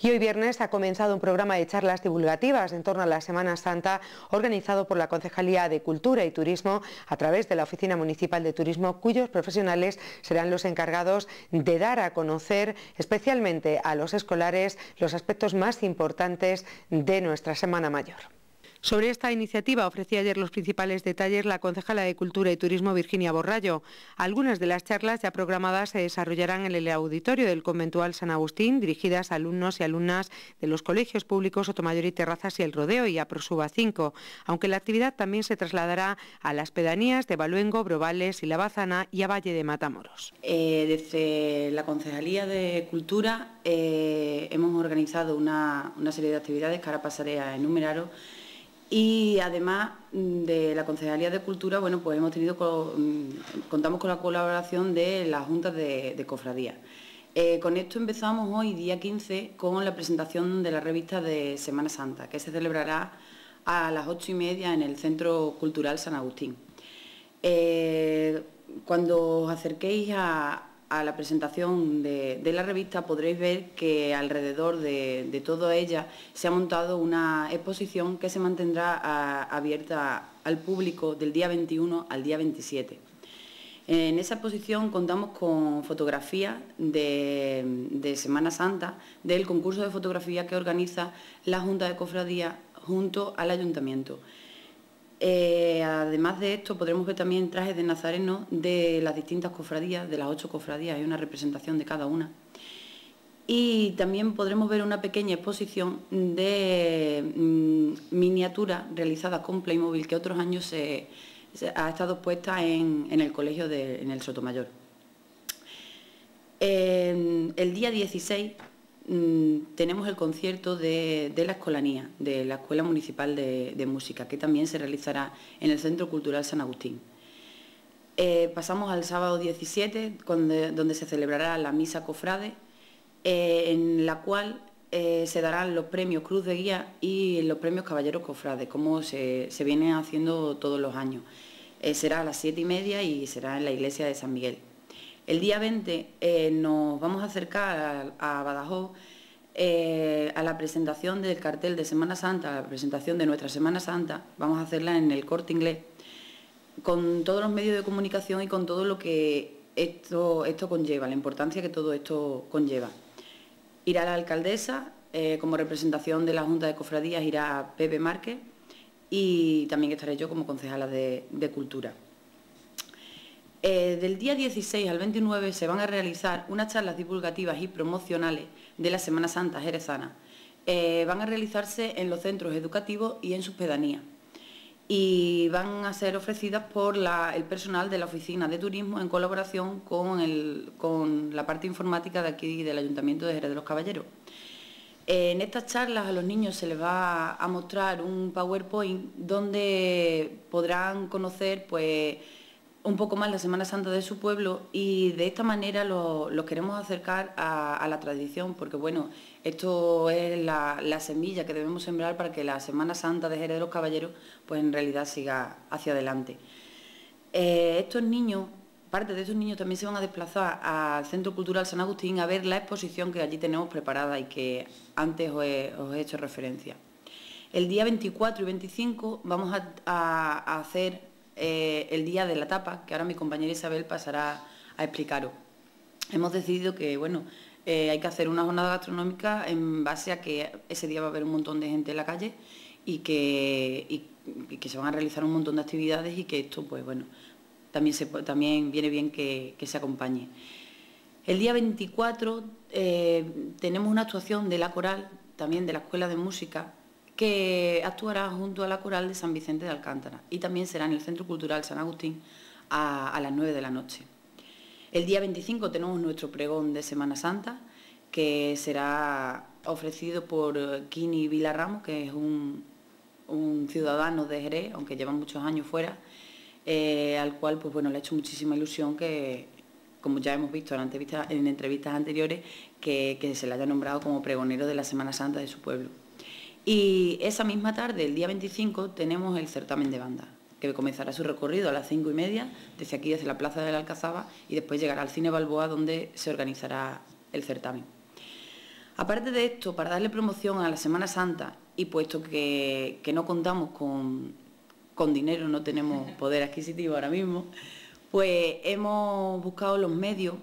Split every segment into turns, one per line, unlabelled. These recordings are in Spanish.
Y hoy viernes ha comenzado un programa de charlas divulgativas en torno a la Semana Santa organizado por la Concejalía de Cultura y Turismo a través de la Oficina Municipal de Turismo, cuyos profesionales serán los encargados de dar a conocer especialmente a los escolares los aspectos más importantes de nuestra Semana Mayor. Sobre esta iniciativa ofrecía ayer los principales detalles la concejala de Cultura y Turismo Virginia Borrallo. Algunas de las charlas ya programadas se desarrollarán en el auditorio del conventual San Agustín, dirigidas a alumnos y alumnas de los colegios públicos Sotomayor y Terrazas y El Rodeo y a Prosuba 5, aunque la actividad también se trasladará a las pedanías de Baluengo, Brobales y La Bazana y a Valle de Matamoros.
Eh, desde la Concejalía de Cultura eh, hemos organizado una, una serie de actividades que ahora pasaré a enumeraros y además mm, de la Concejalía de Cultura, bueno, pues hemos tenido, mm, contamos con la colaboración de las juntas de, cofradía. Eh, con esto empezamos hoy, día 15, con la presentación de la revista de Semana Santa, que se celebrará a las ocho y media en el Centro Cultural San Agustín. Eh, cuando os acerquéis a, a la presentación de, la revista podréis ver que alrededor de, toda ella se ha montado una exposición que se mantendrá abierta al público del día 21 al día 27. En esa exposición contamos con fotografías de, Semana Santa del concurso de fotografía que organiza la Junta de Cofradía junto al Ayuntamiento. Eh, además de esto, podremos ver también trajes de nazareno de las distintas cofradías, de las ocho cofradías, hay una representación de cada una. Y también podremos ver una pequeña exposición de mm, miniaturas realizadas con Playmobil que otros años se, ha estado puesta en, el colegio en el Sotomayor. el día 16 Mm, tenemos el concierto de, la Escolanía, de la Escuela Municipal de, Música, que también se realizará en el Centro Cultural San Agustín. Eh, pasamos al sábado 17, donde, se celebrará la Misa Cofrade, eh, en la cual eh, se darán los premios Cruz de Guía y los premios Caballeros Cofrade, como se, viene haciendo todos los años. será a las siete y media y será en la iglesia de San Miguel. El día 20 eh, nos vamos a acercar a, Badajoz eh, a la presentación del cartel de Semana Santa, a la presentación de nuestra Semana Santa, vamos a hacerla en el corte inglés, con todos los medios de comunicación y con todo lo que esto, esto conlleva, la importancia que todo esto conlleva. Irá la alcaldesa, eh, como representación de la Junta de Cofradías irá Pepe Márquez y también estaré yo como concejala de Cultura. Eh, del día 16 al 29 se van a realizar unas charlas divulgativas y promocionales de la Semana Santa Jerezana. Eh, van a realizarse en los centros educativos y en sus pedanías y van a ser ofrecidas por el personal de la Oficina de Turismo en colaboración con, la parte informática de aquí del Ayuntamiento de Jerez de los Caballeros. Eh, en estas charlas a los niños se les va a mostrar un PowerPoint donde podrán conocer pues, un poco más la Semana Santa de su pueblo y de esta manera los lo queremos acercar a, la tradición, porque bueno, esto es la, semilla que debemos sembrar para que la Semana Santa de Jerez de los Caballeros pues en realidad siga hacia adelante. Eh, estos niños, parte de estos niños también se van a desplazar al Centro Cultural San Agustín a ver la exposición que allí tenemos preparada y que antes os he, hecho referencia. El día 24 y 25 vamos a hacer eh, el día de la tapa, que ahora mi compañera Isabel pasará a explicaros. Hemos decidido que, bueno, eh, hay que hacer una jornada gastronómica en base a que ese día va a haber un montón de gente en la calle y que, que se van a realizar un montón de actividades y que esto, pues bueno, también, se, también viene bien que, se acompañe. El día 24 eh, tenemos una actuación de la coral, también de la Escuela de Música, que actuará junto a la coral de San Vicente de Alcántara y también será en el Centro Cultural San Agustín a, las 9 de la noche. El día 25 tenemos nuestro pregón de Semana Santa, que será ofrecido por Kini Vilarramos, que es un, ciudadano de Jerez, aunque lleva muchos años fuera, eh, al cual pues, bueno, le ha hecho muchísima ilusión que, como ya hemos visto en, en entrevistas anteriores, que se le haya nombrado como pregonero de la Semana Santa de su pueblo. Y esa misma tarde, el día 25, tenemos el certamen de banda, que comenzará su recorrido a las cinco y media, desde aquí, desde la Plaza de la Alcazaba, y después llegará al Cine Balboa, donde se organizará el certamen. Aparte de esto, para darle promoción a la Semana Santa y puesto que, no contamos con, con dinero, no tenemos poder adquisitivo ahora mismo, pues hemos buscado los medios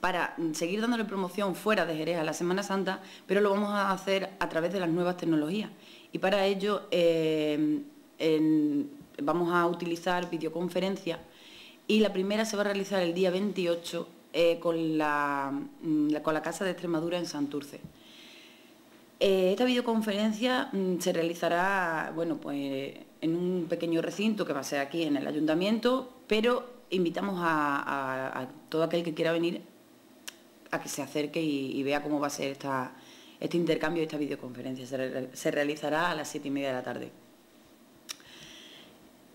para seguir dándole promoción fuera de Jerez a la Semana Santa, pero lo vamos a hacer a través de las nuevas tecnologías. Y para ello eh, vamos a utilizar videoconferencias y la primera se va a realizar el día 28 eh, con, la, mm, con la Casa de Extremadura en Santurce. Eh, esta videoconferencia mm, se realizará bueno, pues, en un pequeño recinto que va a ser aquí en el ayuntamiento, pero invitamos a, todo aquel que quiera venir a que se acerque y, vea cómo va a ser esta, este intercambio y esta videoconferencia. Se, realizará a las siete y media de la tarde.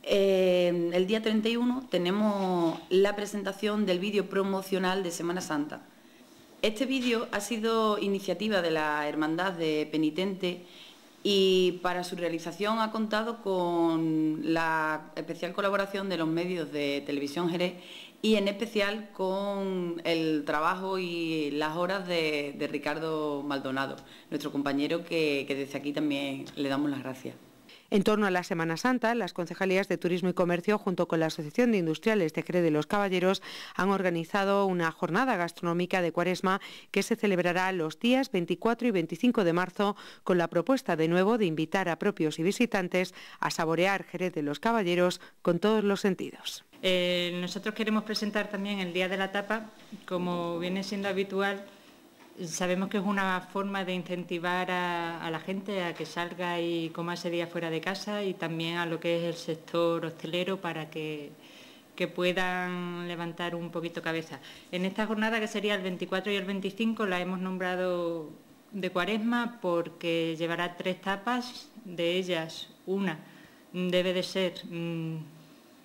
Eh, el día 31 tenemos la presentación del vídeo promocional de Semana Santa. Este vídeo ha sido iniciativa de la Hermandad de Penitente y para su realización ha contado con la especial colaboración de los medios de Televisión Jerez y en especial con el trabajo y las horas de, Ricardo Maldonado, nuestro compañero que desde aquí también le damos las gracias.
En torno a la Semana Santa, las concejalías de Turismo y Comercio, junto con la Asociación de Industriales de Jerez de los Caballeros, han organizado una jornada gastronómica de Cuaresma que se celebrará los días 24 y 25 de marzo, con la propuesta de nuevo de invitar a propios y visitantes a saborear Jerez de los Caballeros con todos los sentidos.
Eh, nosotros queremos presentar también el Día de la Tapa, como viene siendo habitual Sabemos que es una forma de incentivar a, la gente a que salga y coma ese día fuera de casa y también a lo que es el sector hostelero para que, puedan levantar un poquito cabeza. En esta jornada, que sería el 24 y el 25, la hemos nombrado de cuaresma porque llevará tres tapas, de ellas una debe de ser... Mm,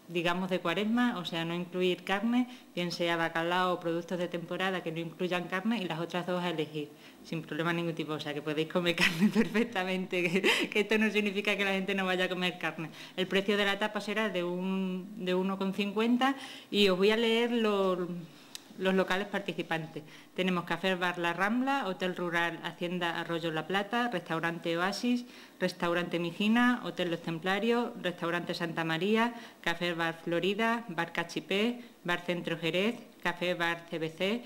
digamos, de cuaresma, o sea, no incluir carne, bien sea bacalao o productos de temporada que no incluyan carne y las otras dos a elegir, sin problema ningún tipo, o sea, que podéis comer carne perfectamente, que, esto no significa que la gente no vaya a comer carne. El precio de la tapa será de, de 1,50 y os voy a leer los los locales participantes. Tenemos Café Bar La Rambla, Hotel Rural Hacienda Arroyo La Plata, Restaurante Oasis, Restaurante Mijina, Hotel Los Templarios, Restaurante Santa María, Café Bar Florida, Bar Cachipé, Bar Centro Jerez, Café Bar CBC,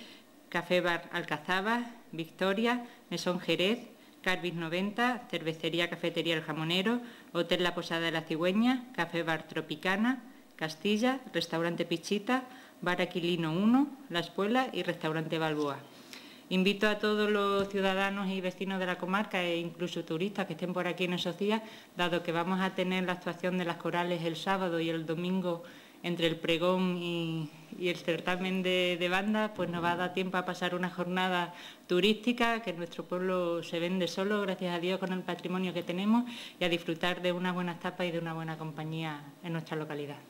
Café Bar Alcazaba, Victoria, Mesón Jerez, Carvis 90, Cervecería Cafetería El Jamonero, Hotel La Posada de la Cigüeña, Café Bar Tropicana, Castilla, Restaurante Pichita, Bar Aquilino 1, La Espuela y Restaurante Balboa. Invito a todos los ciudadanos y vecinos de la comarca e incluso turistas que estén por aquí en esos días, dado que vamos a tener la actuación de las corales el sábado y el domingo entre el pregón y, el certamen de, de banda, pues nos va a dar tiempo a pasar una jornada turística, que nuestro pueblo se vende solo, gracias a Dios, con el patrimonio que tenemos, y a disfrutar de unas buenas tapas y de una buena compañía en nuestra localidad.